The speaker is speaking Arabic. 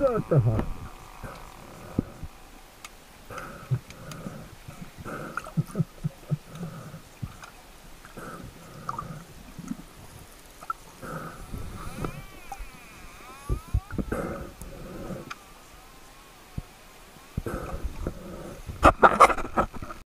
هذا اتفق